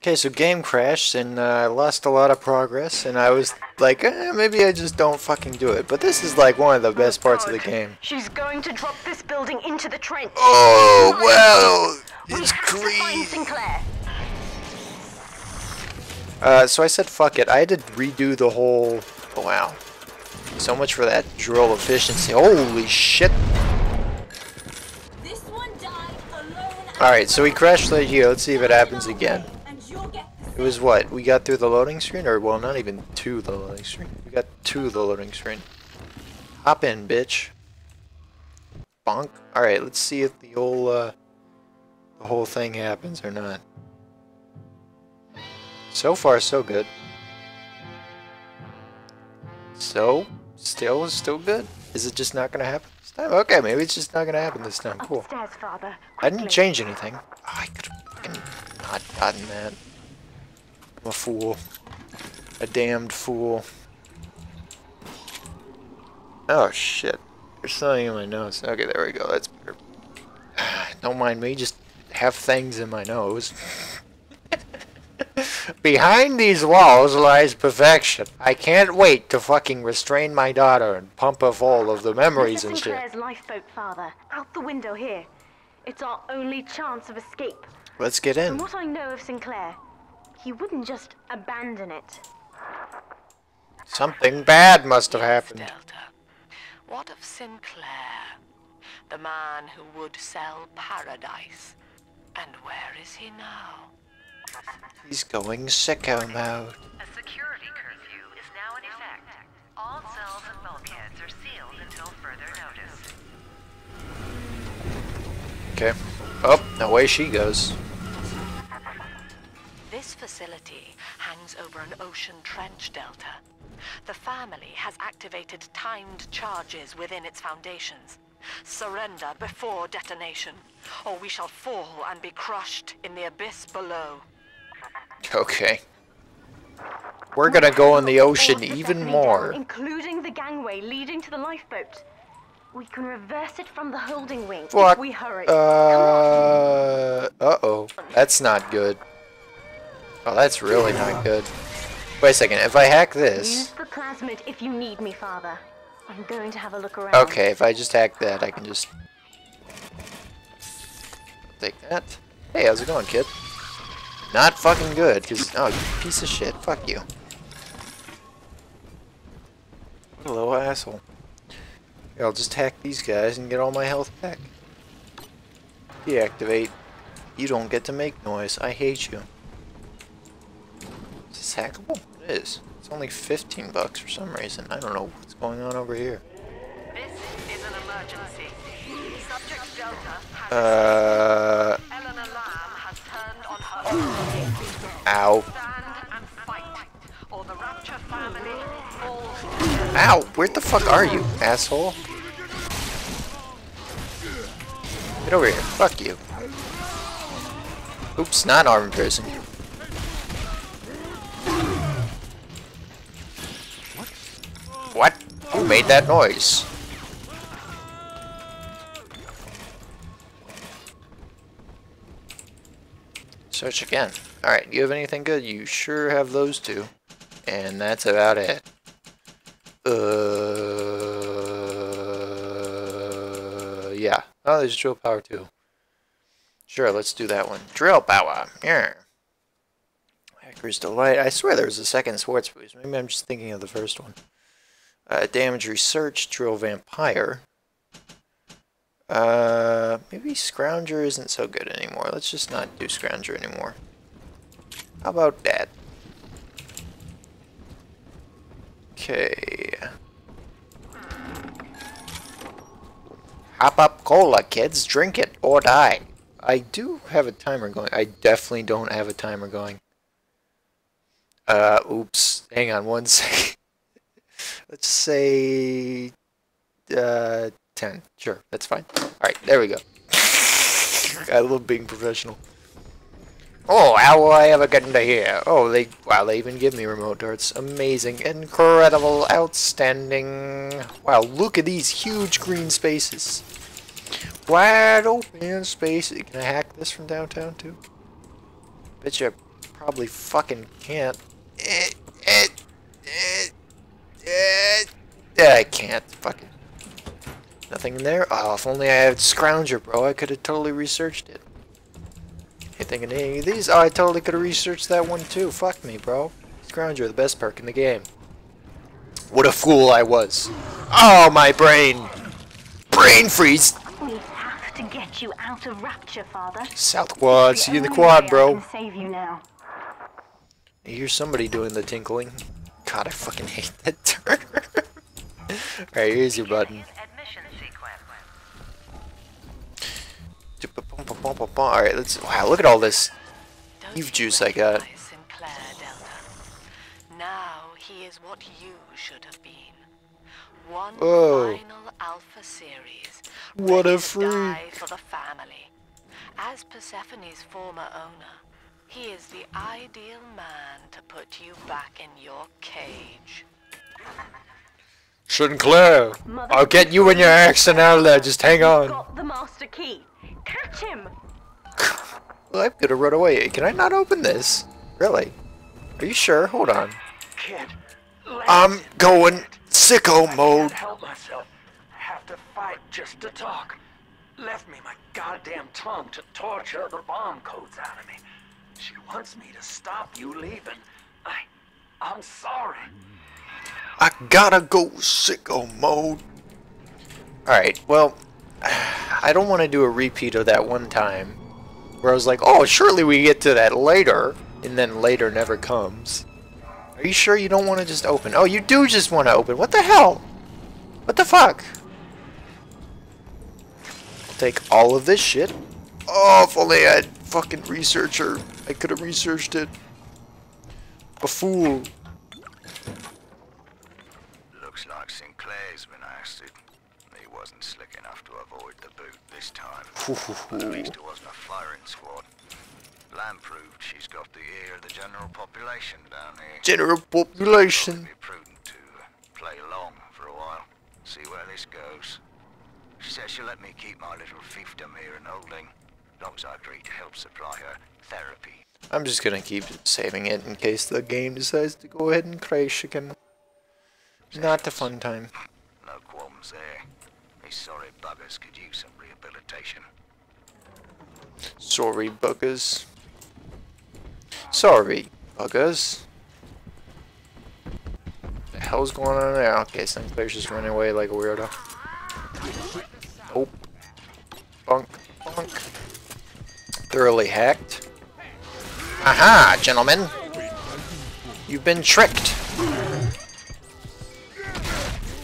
Okay, so game crashed and uh, I lost a lot of progress and I was like, eh, maybe I just don't fucking do it. But this is like one of the best parts of the game. She's going to drop this building into the trench. Oh, well, we it's have to find. Sinclair. Uh, so I said fuck it. I had to redo the whole... Oh, wow. So much for that drill efficiency. Holy shit. This one died alone. Alright, so we crashed right here. Let's see if it happens again. And you'll get It was what? We got through the loading screen? Or, well, not even to the loading screen. We got to the loading screen. Hop in, bitch. Bonk. Alright, let's see if the whole, uh, the whole thing happens or not. So far, so good. So, still, still good? Is it just not gonna happen this time? Okay, maybe it's just not gonna happen this time. Cool. Upstairs, Father. I didn't change anything. Oh, I could have fucking not gotten that. A fool. A damned fool. Oh shit. There's something in my nose. Okay, there we go. That's better. Don't mind me, just have things in my nose. Behind these walls lies perfection. I can't wait to fucking restrain my daughter and pump her full of the memories and shit. Sinclair's lifeboat, Father. Out the window here. It's our only chance of escape. Let's get in. From what I know of Sinclair, he wouldn't just abandon it. Something bad must have happened. Delta. What of Sinclair? The man who would sell paradise. And where is he now? He's going sicko mode. A security curfew is now in effect. All cells and bulkheads are sealed until further notice. Okay. Oh, away she goes. This facility hangs over an ocean trench delta. The family has activated timed charges within its foundations. Surrender before detonation, or we shall fall and be crushed in the abyss below. Okay. We're gonna go in the ocean even more. including the gangway leading to the lifeboat. We can reverse it from the holding wing Fuck. if we hurry. Uh, uh-oh. That's not good. Oh, that's really not good. Wait a second, if I hack this... Use the plasmid if you need me, Father. I'm going to have a look around. Okay, if I just hack that, I can just... Take that. Hey, how's it going, kid? Not fucking good, because... Oh, you piece of shit. Fuck you. What a little asshole. Here, I'll just hack these guys and get all my health back. Deactivate. You don't get to make noise. I hate you. Is hackable? It is. It's only 15 bucks for some reason. I don't know what's going on over here. This is an emergency. Subject Delta has Uh, Eleanor Lamb has turned on her ow. Ow, where the fuck are you, asshole? Get over here. Fuck you. Oops, not armed person. What? Who made that noise? Search again. Alright, you have anything good? You sure have those two. And that's about it. Uh, yeah. Oh, there's drill power too. Sure, let's do that one. Drill power. Yeah. Hacker's Delight. I swear there was a second Sports boost. Maybe I'm just thinking of the first one. Uh, damage Research. Drill Vampire. Uh, maybe Scrounger isn't so good anymore. Let's just not do Scrounger anymore. How about that? Okay. Hop up cola, kids. Drink it or die. I do have a timer going. I definitely don't have a timer going. Uh, oops. Hang on one second. Let's say, uh, 10. Sure, that's fine. Alright, there we go. I love being professional. Oh, how will I ever get into here? Oh, they, wow, they even give me remote darts. Amazing, incredible, outstanding. Wow, look at these huge green spaces. Wide open spaces. Can I hack this from downtown too? Bet you probably fucking can't. Eh, eh. Eh, yeah, I can't. Fucking. Nothing in there? Oh, if only I had Scrounger, bro. I could have totally researched it. You thinking any of these? Oh, I totally could have researched that one too. Fuck me, bro. Scrounger, the best perk in the game. What a fool I was. Oh, my brain. Brain freeze. We have to get you out of Rapture, Father. South quad. See you in the quad, bro. I save you now. I hear somebody doing the tinkling. God, I fucking hate that turn. Alright, here's your button. Alright, let's. Wow, look at all this. Eve juice I got. Now he is what you should have been. One Oh. final Alpha series. What a freak. for the family. As Persephone's former owner, he is the ideal man to put you back in your cage. Sinclair, Mother- I'll get you and your accent out of there. Just hang on. Got the master key. Catch him! Well, I'm gonna run away. Can I not open this? Really? Are you sure? Hold on. Kid, let I'm going sicko I mode. can't help myself. I have to fight just to talk. Left me my goddamn tongue to torture the bomb codes out of me. She wants me to stop you leaving. I, I'm sorry. I gotta go sicko mode. Alright, well, I don't want to do a repeat of that one time where I was like, oh, surely we get to that later, and then later never comes. Are you sure you don't want to just open? Oh, you do just want to open. What the hell? What the fuck? I'll take all of this shit. Oh, if only I had fucking researcher. I could have researched it. A fool. Looks like Sinclair's been ousted. He wasn't slick enough to avoid the boot this time. At least it wasn't a firing squad. Lamb proved she's got the ear of the general population down here. General population. be prudent to uh, play along for a while. See where this goes. She says she'll let me keep my little fiefdom here in holding. As long as I agree to help supply her therapy. I'm just gonna keep saving it in case the game decides to go ahead and crash again. Not a fun time. No qualms there. These sorry buggers could use some rehabilitation. Sorry, buggers. Sorry, buggers. The hell's going on there? Okay, Sinclair's just running away like a weirdo. Oh. Bunk, bunk. Thoroughly hacked. Aha, gentlemen. You've been tricked.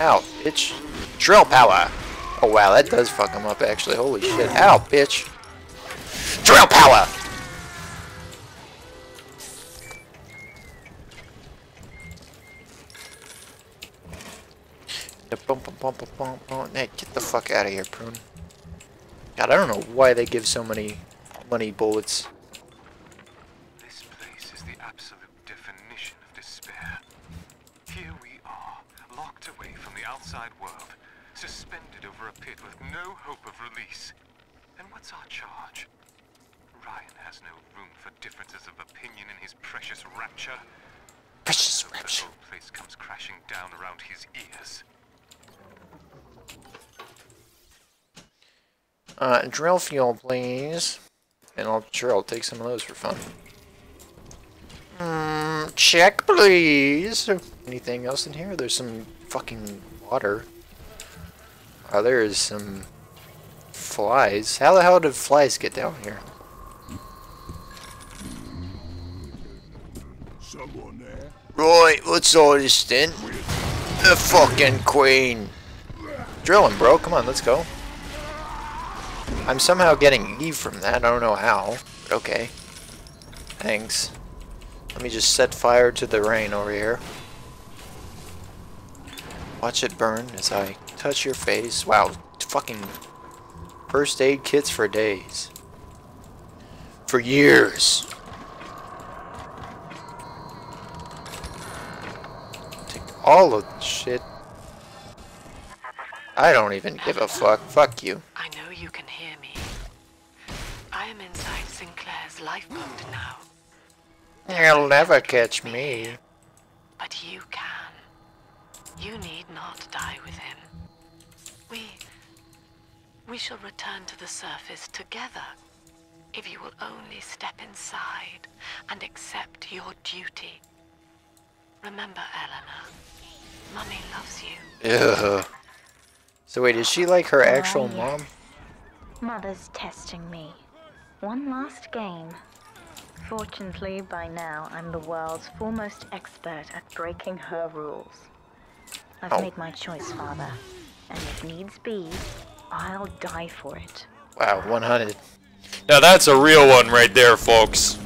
Ow, bitch. Drill power. Oh wow, that does fuck him up actually. Holy shit. Ow, bitch. Drill power! Hey, get the fuck out of here, prune. God, I don't know why they give so many money bullets. This place is the absolute definition of despair. Here we are, locked away from the outside world, suspended over a pit with no hope of release. And what's our charge? Ryan has no room for differences of opinion in his precious rapture. Precious The rapture. whole place comes crashing down around his ears. Uh, drill fuel, please. And I'm sure I'll take some of those for fun. Mm, check, please. Anything else in here? There's some fucking water. Oh, there is some flies. How the hell did flies get down here? Someone there? Right, what's all this then? The fucking queen. Drilling, bro. Come on, let's go. I'm somehow getting Eve from that. I don't know how, but okay. Thanks. Let me just set fire to the rain over here. Watch it burn as I touch your face. Wow, fucking first aid kits for days. For years. Take all of the shit. I don't even give a fuck. Fuck you. You Sinclair's lifeboat now. You'll never catch me. But you can. You need not die with him. We... We shall return to the surface together. If you will only step inside and accept your duty. Remember, Eleanor, Mummy loves you. Ugh. So wait, is she like her actual mom? Mother's testing me. One last game. Fortunately, by now, I'm the world's foremost expert at breaking her rules. I've Oh. made my choice, Father. And if needs be, I'll die for it. Wow, 100. Now that's a real one right there, folks.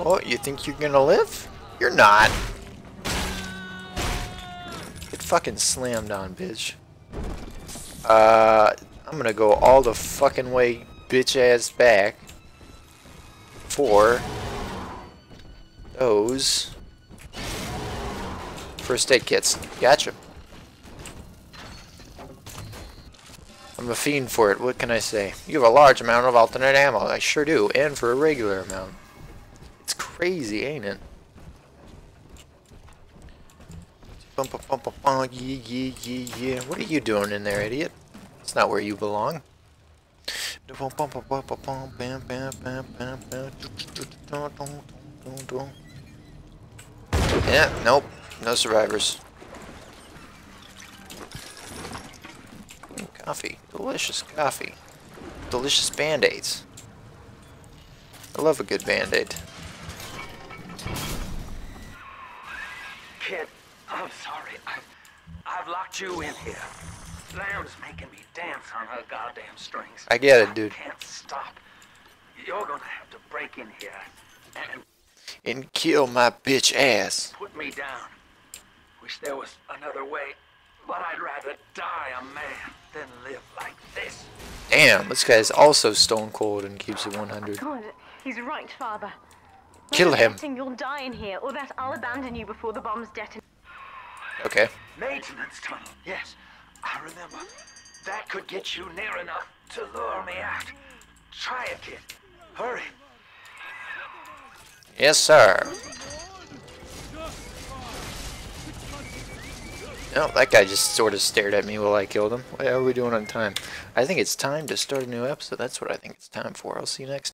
Oh, you think you're gonna live? You're not. Get fucking slammed on, bitch. Uh, I'm gonna go all the fucking way, bitch ass back. For those first aid kits. Gotcha. I'm a fiend for it, what can I say? You have a large amount of alternate ammo. I sure do, and for a regular amount. It's crazy, ain't it? Bum, bum, bum, bum, Yeah, yeah, yeah, yeah. What are you doing in there, idiot? It's not where you belong. Yeah, nope. No survivors. Coffee. Delicious coffee. Delicious band-aids. I love a good band-aid. Kid, I'm sorry. I've, I've locked you in here. Lamb's making me dance on her goddamn strings. I get it, dude. I can't stop. You're gonna have to break in here and And kill my bitch ass. put me down. Wish there was another way, but I'd rather die a man than live like this. Damn, this guy's also stone cold and keeps it 100. God, he's right, Father. Kill We're him. betting You'll die in here, or that I'll abandon you before the bombs detonate. Okay. Maintenance tunnel, yes. I remember. That could get you near enough to lure me out. Try it, kid. Hurry. Yes, sir. No, that guy just sort of stared at me while I killed him. What are we doing on time? I think it's time to start a new episode. That's what I think it's time for. I'll see you next